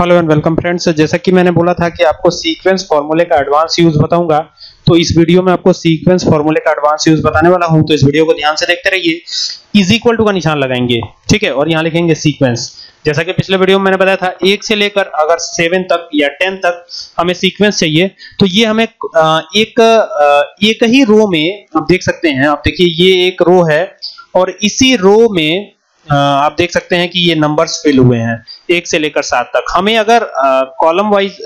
Hello and welcome friends. जैसा कि मैंने बोला था कि आपको सीक्वेंस फार्मूले का एडवांस यूज़ बताऊँगा तो इस वीडियो में आपको सीक्वेंस फार्मूले का एडवांस यूज़ बताने वाला हूँ तो इस वीडियो को ध्यान से देखते रहिए। इज़ इक्वल टू का निशान लगाएँगे, ठीक है? और यहाँ लिखेंगे सीक्वेंस जैसा कि पिछले वीडियो में मैंने बताया था, एक से लेकर अगर सेवन तक या टेन तक हमें सीक्वेंस चाहिए तो ये हमें एक एक ही रो में, आप देख सकते हैं, आप देखिए, ये एक रो है, और इसी रो में आप देख सकते हैं कि ये नंबर्स फिल हुए हैं, एक से लेकर सात तक। हमें अगर कॉलम वाइज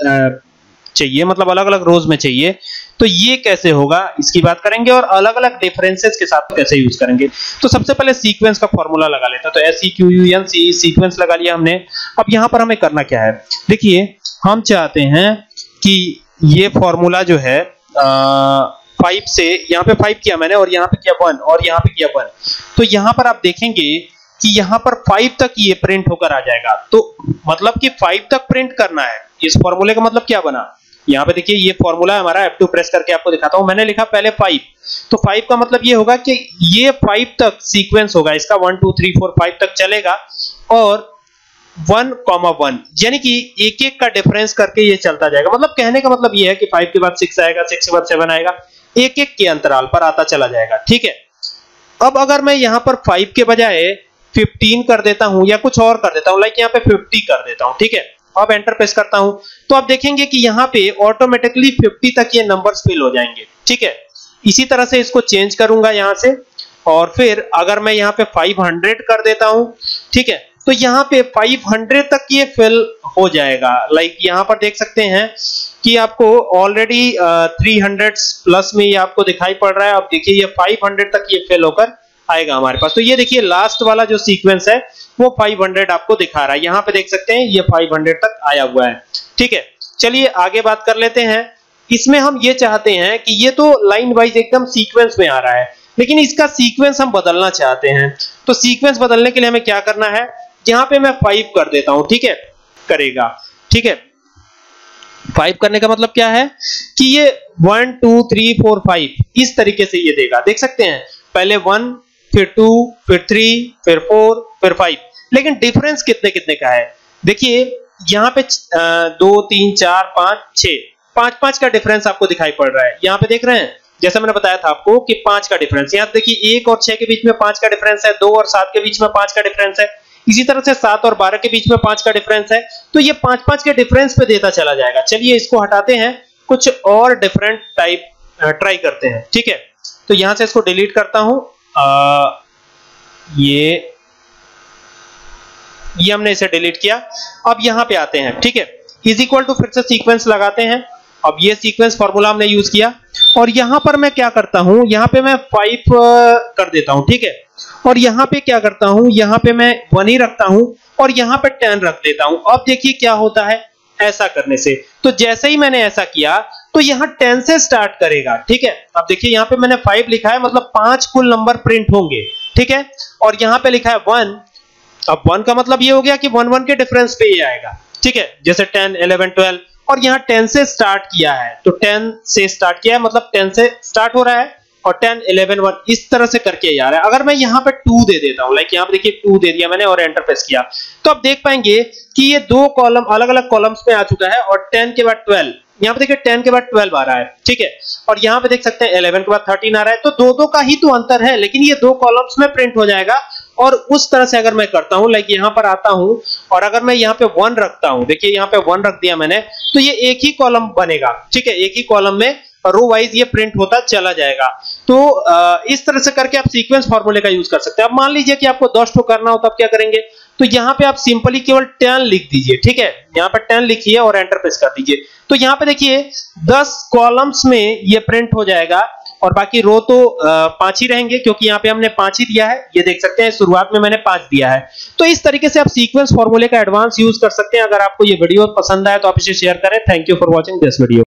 चाहिए मतलब अलग अलग रोज में चाहिए तो ये कैसे होगा, इसकी बात करेंगे और अलग अलग डिफरेंसेस के साथ कैसे यूज़ करेंगे। तो सबसे पहले सीक्वेंस का फॉर्मूला लगा लेता तो S Q U N C sequence लगा लिया हमने। अब यहाँ पर हमें करना क्या है? देखिए, हम चाहते हैं कि ये फॉर्मूला जो है फाइव से, यहाँ पे फाइव किया मैंने और यहाँ पे किया वन और यहाँ पे किया वन तो यहाँ पर आप देखेंगे कि यहाँ पर फाइव तक ये प्रिंट होकर आ जाएगा। तो मतलब कि फाइव तक प्रिंट करना है। इस फॉर्मूले का मतलब क्या बना? यहाँ पे देखिए, ये फॉर्मूला हमारा F2 प्रेस करके आपको दिखाता हूँ। मैंने लिखा पहले 5 तो 5 का मतलब ये होगा कि ये 5 तक सीक्वेंस होगा। इसका 1 2 3 4 5 तक चलेगा। और 1 कॉमा 1 यानी कि एक एक का डिफरेंस करके ये चलता जाएगा। मतलब कहने का मतलब ये है कि 5 के बाद 6 आएगा 6 के बाद 7 आएगा। एक एक के अंतराल पर आता चला जाएगा। ठीक है? अब अगर मैं यहाँ पर 5 के बजाय 15 कर देता हूँ या कुछ और कर देता हूँ लाइक यहाँ पे 50 कर देता हूँ, ठीक है? अब एंटर प्रेस करता हूँ। तो आप देखेंगे कि यहाँ पे ऑटोमेटिकली 50 तक ये नंबर्स फिल हो जाएँगे, ठीक है? इसी तरह से इसको चेंज करूँगा यहाँ से, और फिर अगर मैं यहाँ पे 500 कर देता हूँ, ठीक है? तो यहाँ पे 500 तक ये फिल हो जाएगा। लाइक यहाँ पर देख सकते हैं कि आपको ऑलरेडी थ्री हंड्रेड प्लस में ये आपको दिखाई पड़ रहा है। अब देखिए, ये 500 तक ये फिल होकर आएगा हमारे पास। तो ये देखिए लास्ट वाला जो सीक्वेंस है, वो 500 आपको दिखा रहा है। यहाँ पे देख सकते हैं, ये 500 तक आया हुआ है। ठीक है, चलिए आगे बात कर लेते हैं। इसमें हम ये चाहते हैं कि ये तो लाइन वाइज एकदम सीक्वेंस में आ रहा है, लेकिन इसका सीक्वेंस हम बदलना चाहते हैं। तो सीक्वेंस बदलने के लिए हमें क्या करना है? यहाँ पे मैं फाइव कर देता हूँ, ठीक है? करेगा। ठीक है? फाइव करने का मतलब क्या है? कि ये one two three four five इस तरीके से ये देगा। देख सकते हैं, पहले वन फिर टू, फिर थ्री, फिर फोर, फिर फाइव। लेकिन डिफरेंस कितने कितने का है? देखिए, यहाँ पे दो, तीन, चार, पाँच, छ। पाँच पाँच का डिफरेंस आपको दिखाई पड़ रहा है। यहाँ पे देख रहे हैं। जैसा मैंने बताया था आपको कि पाँच का डिफरेंस यहाँ देखिए, एक और छह के बीच में पाँच का डिफरेंस है, दो और सात के बीच में पाँच का डिफरेंस है। इसी तरह से सात और बारह के बीच में पाँच का डिफरेंस है। तो ये पाँच पाँच के डिफरेंस पे देता चला जाएगा। चलिए, इसको हटाते हैं। कुछ और डिफरेंट टाइप ट्राई करते हैं। ठीक है? तो यहाँ से इसको डिलीट करता हूँ। ये ये हमने इसे डिलीट किया। अब यहाँ पे आते हैं, ठीक है? इज़ इक्वल टू फिर से सीक्वेंस लगाते हैं। अब ये सीक्वेंस फॉर्मूला हमने यूज़ किया। और यहाँ पर मैं क्या करता हूँ, यहाँ पे मैं फाइव कर देता हूँ, ठीक है? और यहाँ पे क्या करता हूँ, यहाँ पे मैं वन ही रखता हूँ और यहाँ पे टेन रख देता हूँ। अब देखिए क्या होता है, ऐसा करने से। तो जैसे ही मैंने ऐसा किया तो यहाँ 10 से स्टार्ट करेगा, ठीक है? अब देखिए, यहाँ पे मैंने 5 लिखा है मतलब पाँच कुल नंबर प्रिंट होंगे, ठीक है? और यहाँ पे लिखा है 1 अब 1 का मतलब ये हो गया कि 1 1 के डिफरेंस पे ये आएगा, ठीक है? जैसे 10 11 12 और यहाँ 10 से स्टार्ट किया है तो 10 से स्टार्ट किया है मतलब 10 से स्टार्ट हो रहा है, और 10 11 1 इस तरह से करके जा रहा है। अगर मैं यहाँ पे 2 दे देता हूँ लाइक यहाँ पे देखिए 2 दे दिया मैंने और एंटर प्रेस किया तो आप देख पाएँगे कि ये दो कॉलम अलग-अलग कॉलम्स में आ चुका है, और 10 के बाद 12 यहाँ पे देखिए 10 के बाद 12 आ रहा है, ठीक है? और यहाँ पे देख सकते हैं 11 के बाद 13 आ रहा है। तो दो दो का ही तो अंतर है, लेकिन ये दो कॉलम्स में प्रिंट हो जाएगा। और उस तरह से अगर मैं करता हूँ लाइक यहाँ पर आता हूँ, और अगर मैं यहाँ पे 1 रखता हूँ, देखिए यहाँ पे 1 रख दिया मैंने तो ये एक ही कॉलम बनेगा, ठीक है? एक ही कॉलम में रो वाइज ये प्रिंट होता चला जाएगा। तो इस तरह से करके आप सीक्वेंस फार्मूले का यूज़ कर सकते हैं। अब मान लीजिए कि आपको 10 टू करना हो तो तब क्या करेंगे? तो यहाँ पे आप सिंपली केवल 10 लिख दीजिए, ठीक है? यहाँ पर 10 लिखिए और एंटर प्रेस कर दीजिए। तो यहाँ पे देखिए 10 कॉलम्स में ये प्रिंट हो जाएगा और बाकी रो तो पाँच ही रहेंगे क्योंकि यहाँ पे हमने पाँच ही दिया है। ये देख सकते हैं, शुरुआत में मैंने पाँच दिया है। तो इस तरीके से आप सीक्वेंस फार्मूले का एडवांस यूज़ कर सकते हैं। अगर आपको ये वीडियो पसंद आए तो आप इसे शेयर करें। Thank you for watching this video